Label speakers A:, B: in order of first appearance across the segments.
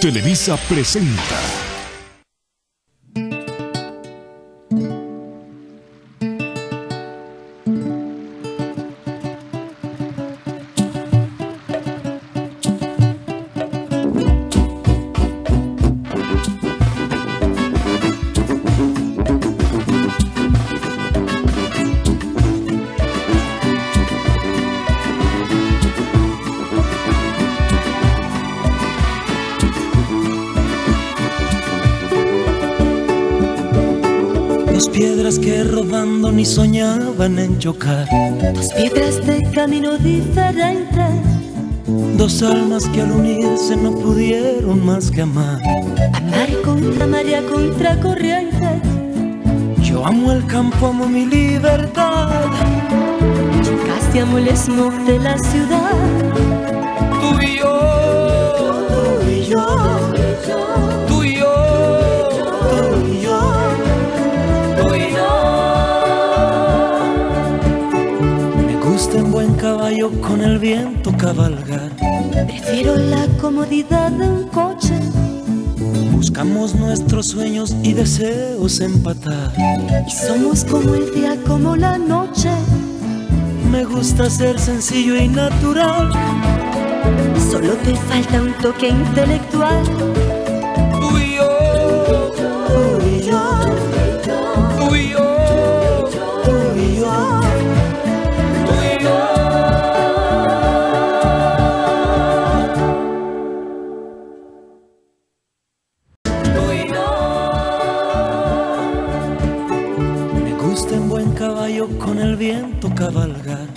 A: Televisa presenta.
B: Piedras que rodando ni soñaban en chocar.
C: Dos piedras de camino diferente.
B: Dos almas que al unirse no pudieron más que amar.
C: Amar contra marea, contra corriente.
B: Yo amo el campo, amo mi libertad.
C: Casi amo el smog de la ciudad.
B: Caballo con el viento cabalgar.
C: Prefiero la comodidad de un coche.
B: Buscamos nuestros sueños y deseos empatar.
C: Y somos como el día, como la noche.
B: Me gusta ser sencillo y natural.
C: Solo te falta un toque intelectual.
B: Con el viento cabalgar.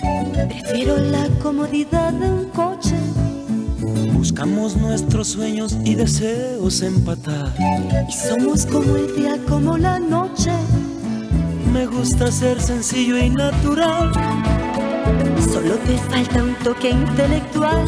C: Prefiero la comodidad de un coche.
B: Buscamos nuestros sueños y deseos empatar.
C: Y somos como el día, como la noche.
B: Me gusta ser sencillo y natural.
C: Solo te falta un toque intelectual